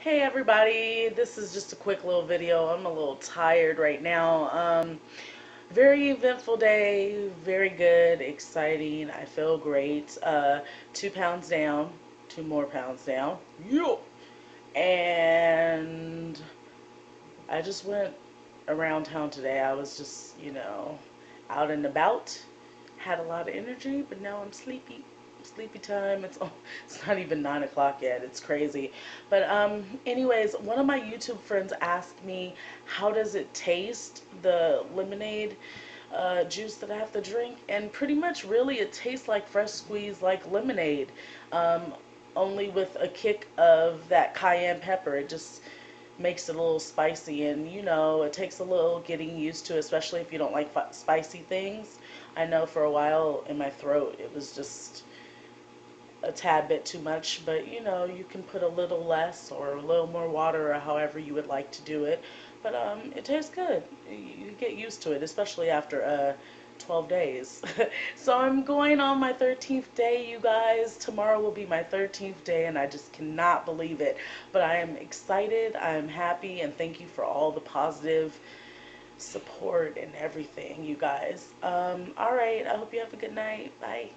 Hey everybody, this is just a quick little video. I'm a little tired right now. Um, very eventful day, very good, exciting. I feel great. Uh, two pounds down, two more pounds down. Yeah. And I just went around town today. I was just, you know, out and about. Had a lot of energy, but now I'm sleepy sleepy time. It's it's not even nine o'clock yet. It's crazy. But um, anyways, one of my YouTube friends asked me, how does it taste the lemonade uh, juice that I have to drink? And pretty much, really, it tastes like fresh squeezed like lemonade, um, only with a kick of that cayenne pepper. It just makes it a little spicy and you know it takes a little getting used to especially if you don't like spicy things I know for a while in my throat it was just a tad bit too much, but you know, you can put a little less or a little more water or however you would like to do it. But um, it tastes good. You get used to it, especially after uh, 12 days. so I'm going on my 13th day, you guys. Tomorrow will be my 13th day, and I just cannot believe it. But I am excited, I am happy, and thank you for all the positive support and everything, you guys. Um, all right, I hope you have a good night. Bye.